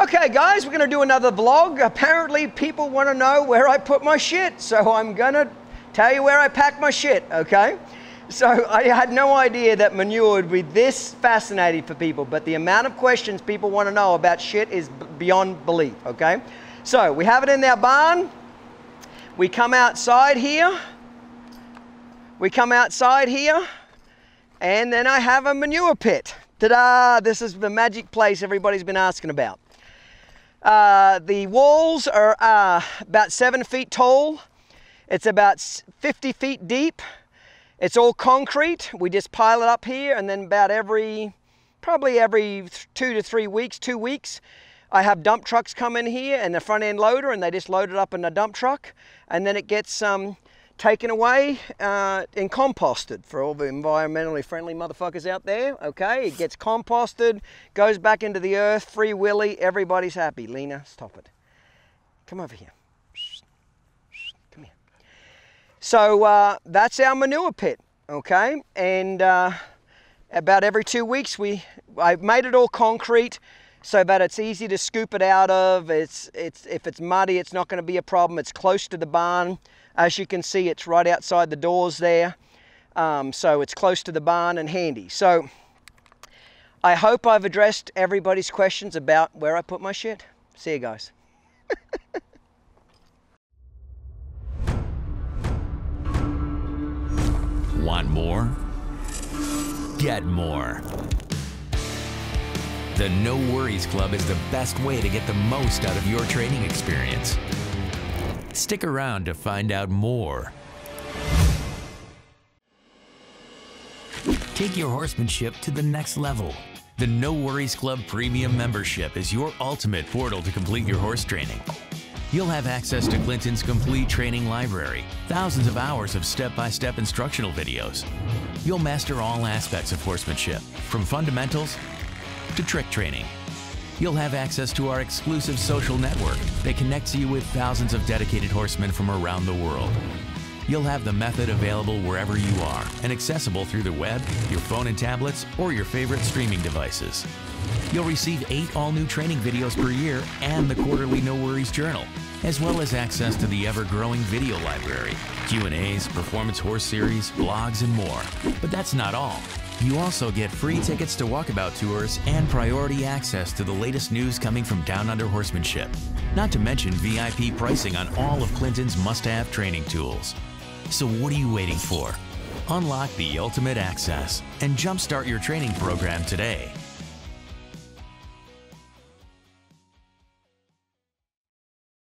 Okay, guys, we're going to do another vlog. Apparently, people want to know where I put my shit, so I'm going to tell you where I pack my shit, okay? So I had no idea that manure would be this fascinating for people, but the amount of questions people want to know about shit is beyond belief, okay? So we have it in our barn. We come outside here. We come outside here, and then I have a manure pit. Ta-da! This is the magic place everybody's been asking about. Uh, the walls are uh, about seven feet tall. It's about 50 feet deep. It's all concrete. We just pile it up here and then about every, probably every two to three weeks, two weeks, I have dump trucks come in here and the front end loader and they just load it up in a dump truck and then it gets um, taken away uh, and composted for all the environmentally friendly motherfuckers out there. Okay, it gets composted, goes back into the earth, free willy, everybody's happy. Lena, stop it. Come over here. Come here. So uh, that's our manure pit, okay? And uh, about every two weeks, we I've made it all concrete so that it's easy to scoop it out of. It's, it's, if it's muddy, it's not going to be a problem. It's close to the barn. As you can see, it's right outside the doors there. Um, so it's close to the barn and handy. So I hope I've addressed everybody's questions about where I put my shit. See you guys. Want more? Get more. The No Worries Club is the best way to get the most out of your training experience. Stick around to find out more. Take your horsemanship to the next level. The No Worries Club Premium membership is your ultimate portal to complete your horse training. You'll have access to Clinton's complete training library, thousands of hours of step-by-step -step instructional videos. You'll master all aspects of horsemanship, from fundamentals to trick training you'll have access to our exclusive social network that connects you with thousands of dedicated horsemen from around the world. You'll have the method available wherever you are and accessible through the web, your phone and tablets, or your favorite streaming devices. You'll receive eight all-new training videos per year and the quarterly No Worries Journal, as well as access to the ever-growing video library, Q&As, performance horse series, blogs, and more. But that's not all. You also get free tickets to walkabout tours and priority access to the latest news coming from Down Under Horsemanship. Not to mention VIP pricing on all of Clinton's must-have training tools. So what are you waiting for? Unlock the ultimate access and jumpstart your training program today.